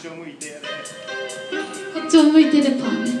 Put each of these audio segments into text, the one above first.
ちを向いてやれ。こっちを向いてでパンね。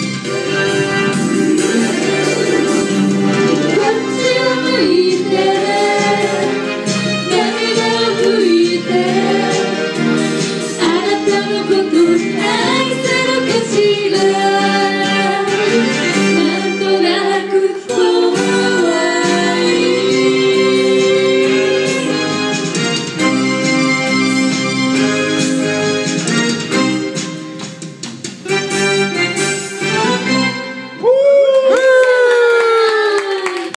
Chile.